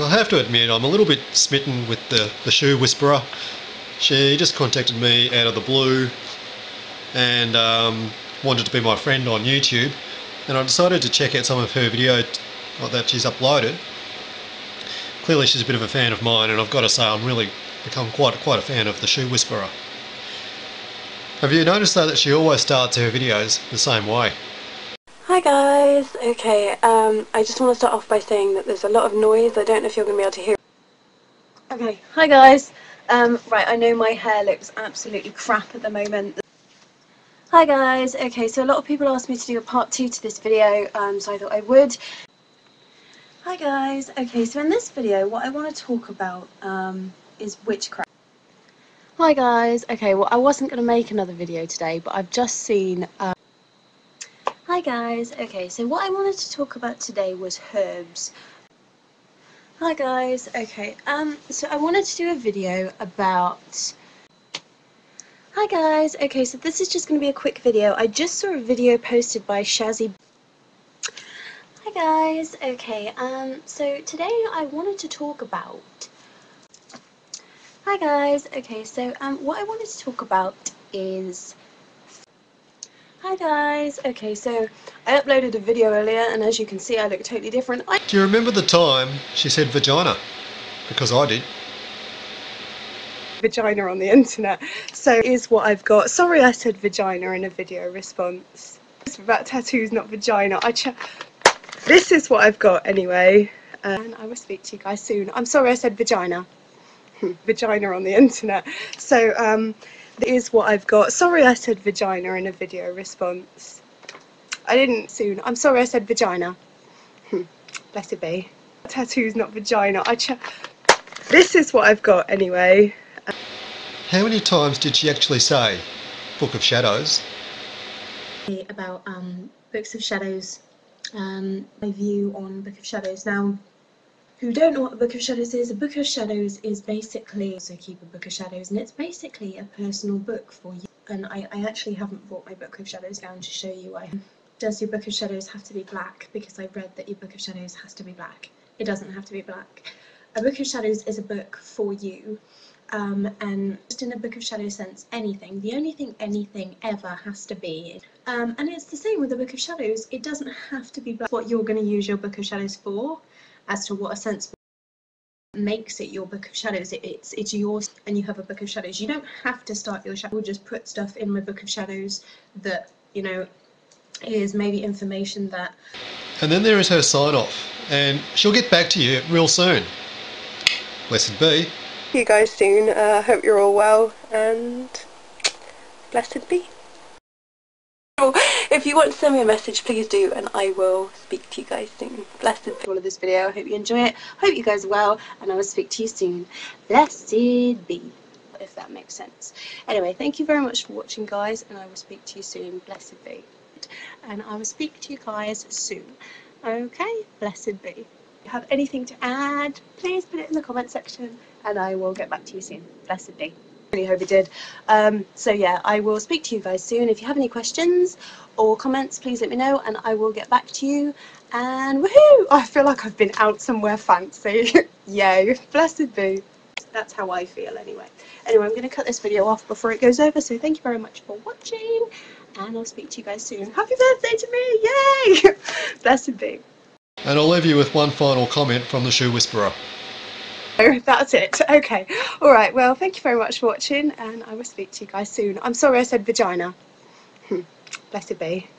Look, I have to admit, I'm a little bit smitten with the, the shoe whisperer. She just contacted me out of the blue and um, wanted to be my friend on YouTube. And I decided to check out some of her video that she's uploaded. Clearly she's a bit of a fan of mine and I've got to say I'm really become quite, quite a fan of the shoe whisperer. Have you noticed though that she always starts her videos the same way? Hi guys, okay, um, I just want to start off by saying that there's a lot of noise, I don't know if you're going to be able to hear Okay, hi guys, um, right, I know my hair looks absolutely crap at the moment. Hi guys, okay, so a lot of people asked me to do a part two to this video, um, so I thought I would. Hi guys, okay, so in this video what I want to talk about um, is witchcraft. Hi guys, okay, well I wasn't going to make another video today, but I've just seen... Hi guys, okay, so what I wanted to talk about today was herbs. Hi guys, okay, um, so I wanted to do a video about... Hi guys, okay, so this is just going to be a quick video. I just saw a video posted by Shazzy. Hi guys, okay, um, so today I wanted to talk about Hi guys, okay, so um, what I wanted to talk about is Hi guys, okay, so I uploaded a video earlier and as you can see I look totally different. I Do you remember the time she said vagina? Because I did. Vagina on the internet, so is what I've got. Sorry I said vagina in a video response. It's about tattoos, not vagina. I ch This is what I've got anyway, and I will speak to you guys soon. I'm sorry I said vagina. vagina on the internet. So um, that is what I've got. Sorry I said vagina in a video response. I didn't soon. I'm sorry I said vagina. Blessed be. Tattoos, not vagina. I ch This is what I've got anyway. How many times did she actually say Book of Shadows? About um, Books of Shadows, um, my view on Book of Shadows. Now, who don't know what a Book of Shadows is, a Book of Shadows is basically, so keep a Book of Shadows, and it's basically a personal book for you. And I, I actually haven't brought my Book of Shadows down to show you why. Does your Book of Shadows have to be black? Because I read that your Book of Shadows has to be black. It doesn't have to be black. A Book of Shadows is a book for you. Um, and just in a Book of Shadows sense, anything. The only thing anything ever has to be. Um, and it's the same with the Book of Shadows. It doesn't have to be black. what you're going to use your Book of Shadows for as to what a sense makes it your book of shadows. It, it's it's yours and you have a book of shadows. You don't have to start your shadow. Just put stuff in my book of shadows that you know is maybe information that and then there is her sign off. And she'll get back to you real soon. Blessed be. See you guys soon. I uh, hope you're all well and blessed be if you want to send me a message, please do, and I will speak to you guys soon. Blessed be. All of this video. I hope you enjoy it. Hope you guys are well, and I will speak to you soon. Blessed be. If that makes sense. Anyway, thank you very much for watching, guys, and I will speak to you soon. Blessed be. And I will speak to you guys soon. Okay? Blessed be. If you have anything to add, please put it in the comment section, and I will get back to you soon. Blessed be really hope it did. Um, so yeah, I will speak to you guys soon. If you have any questions or comments, please let me know and I will get back to you. And woohoo! I feel like I've been out somewhere fancy. Yay, blessed be. That's how I feel anyway. Anyway, I'm going to cut this video off before it goes over. So thank you very much for watching and I'll speak to you guys soon. Happy birthday to me! Yay! blessed be. And I'll leave you with one final comment from the Shoe Whisperer. that's it. Okay. All right. Well, thank you very much for watching, and I will speak to you guys soon. I'm sorry I said vagina. Hmm. Blessed be.